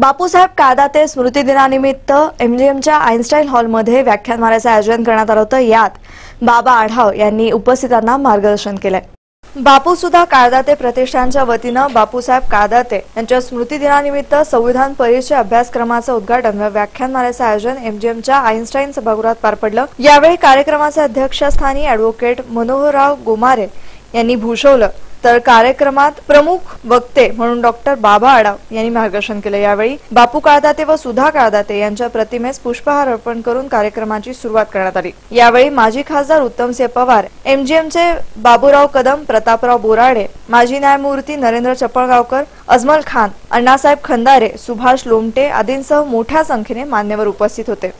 बापूसाहेब कादाते स्मृती दिनानिमित्त एमजीएमच्या आईन्स्टाईन हॉलमध्ये व्याख्यानमालेचं आयोजन करण्यात आलं होतं. यात बाबा आढाव यांनी उपस्थितांना मार्गदर्शन केलंय. बापूसुधा काळदाते प्रतिष्ठानच्या वतीनं बापूसाहेब काळदाते यांच्या स्मृती दिनानिमित्त संविधान परिषद अभ्यासक्रमाचं उद्घाटन व व्याख्यानमालेचं आयोजन एमजीएमच्या आईन्स्टाईन सभागृहात पार पडलं. यावेळी कार्यक्रमाचे अध्यक्षस्थानी अॅडव्होकेट मनोहरराव गोमारे यांनी भूषवलं. तर कार्यक्रमात प्रमुख वक्ते म्हणून डॉक्टर बाबा आडाव यांनी मार्गदर्शन केलं. यावेळी बापू काळदाते व सुधा काळदाते यांच्या प्रतिमेस पुष्पहार अर्पण करून कार्यक्रमाची सुरुवात करण्यात आली. यावेळी माजी खासदार उत्तमसिंह पवार एमजीएमचे बाबूराव कदम प्रतापराव बोराडे माजी न्यायमूर्ती नरेंद्र चपळगावकर अजमल खान अण्णासाहेब खंदारे सुभाष लोमटे आदींसह मोठ्या संख्येने मान्यवर उपस्थित होते.